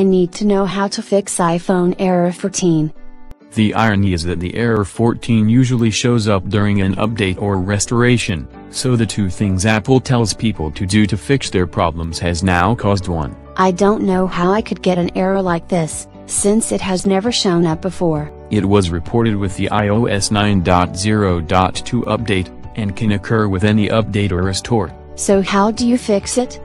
I need to know how to fix iPhone error 14. The irony is that the error 14 usually shows up during an update or restoration, so the two things Apple tells people to do to fix their problems has now caused one. I don't know how I could get an error like this, since it has never shown up before. It was reported with the iOS 9.0.2 update, and can occur with any update or restore. So how do you fix it?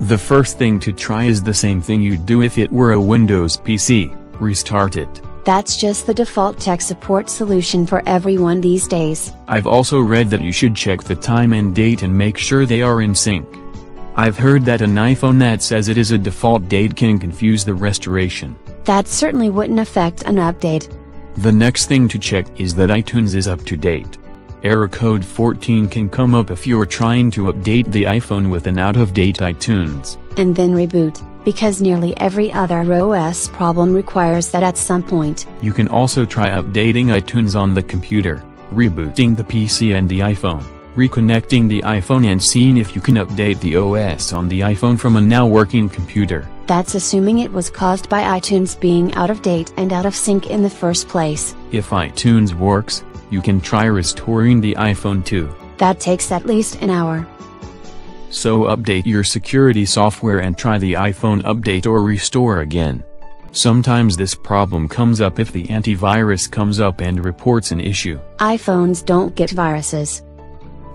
The first thing to try is the same thing you'd do if it were a Windows PC, restart it. That's just the default tech support solution for everyone these days. I've also read that you should check the time and date and make sure they are in sync. I've heard that an iPhone that says it is a default date can confuse the restoration. That certainly wouldn't affect an update. The next thing to check is that iTunes is up to date. Error code 14 can come up if you're trying to update the iPhone with an out-of-date iTunes. And then reboot because nearly every other OS problem requires that at some point. You can also try updating iTunes on the computer, rebooting the PC and the iPhone, reconnecting the iPhone and seeing if you can update the OS on the iPhone from a now working computer. That's assuming it was caused by iTunes being out of date and out of sync in the first place. If iTunes works, you can try restoring the iPhone too. That takes at least an hour. So update your security software and try the iPhone update or restore again. Sometimes this problem comes up if the antivirus comes up and reports an issue. iPhones don't get viruses.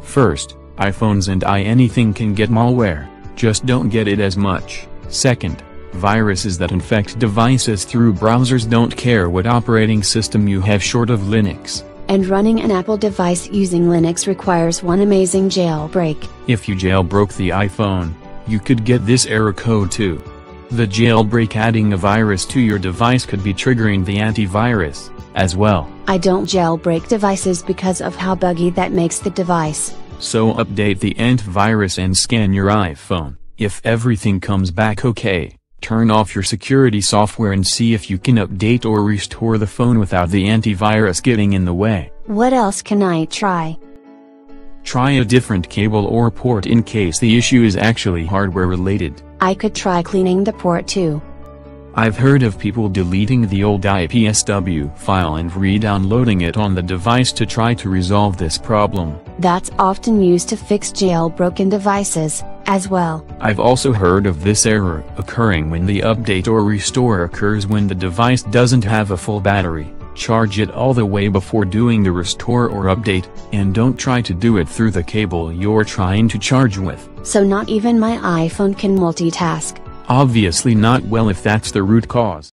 First, iPhones and i anything can get malware, just don't get it as much. Second, viruses that infect devices through browsers don't care what operating system you have short of Linux. And running an Apple device using Linux requires one amazing jailbreak. If you jailbroke the iPhone, you could get this error code too. The jailbreak adding a virus to your device could be triggering the antivirus, as well. I don't jailbreak devices because of how buggy that makes the device. So update the antivirus and scan your iPhone. If everything comes back okay, turn off your security software and see if you can update or restore the phone without the antivirus getting in the way. What else can I try? Try a different cable or port in case the issue is actually hardware related. I could try cleaning the port too. I've heard of people deleting the old IPSW file and re-downloading it on the device to try to resolve this problem. That's often used to fix jailbroken devices, as well. I've also heard of this error occurring when the update or restore occurs when the device doesn't have a full battery. Charge it all the way before doing the restore or update, and don't try to do it through the cable you're trying to charge with. So not even my iPhone can multitask. Obviously not well if that's the root cause.